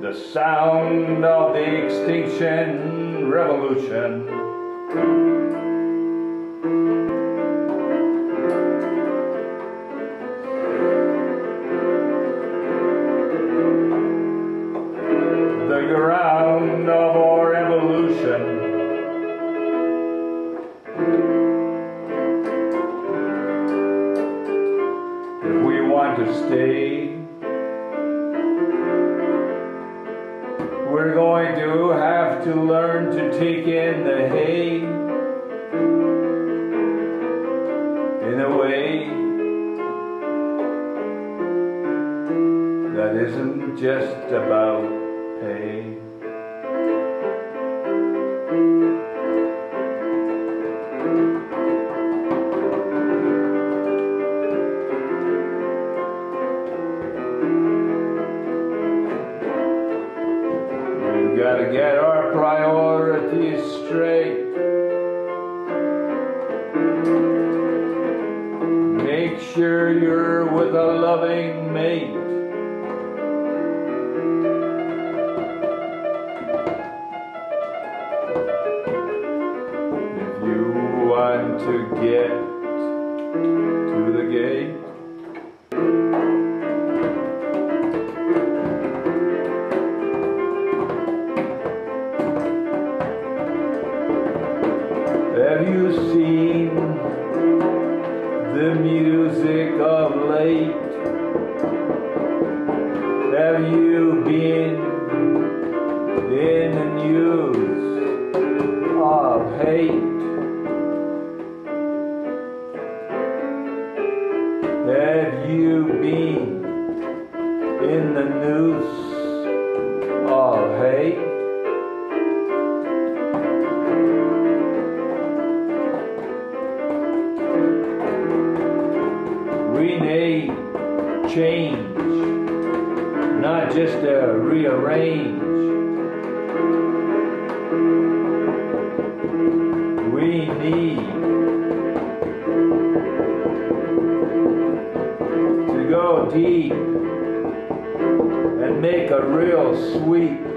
The sound of the extinction revolution. The ground of our evolution. If we want to stay, to learn to take in the hay in a way that isn't just about pay. We've got to get Make sure you're with a loving mate. If you want to get to the gate. Hate? Have you been in the news oh, of hate? We need change, not just to rearrange. Need to go deep and make a real sweep